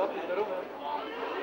Ó, pintaram mesmo.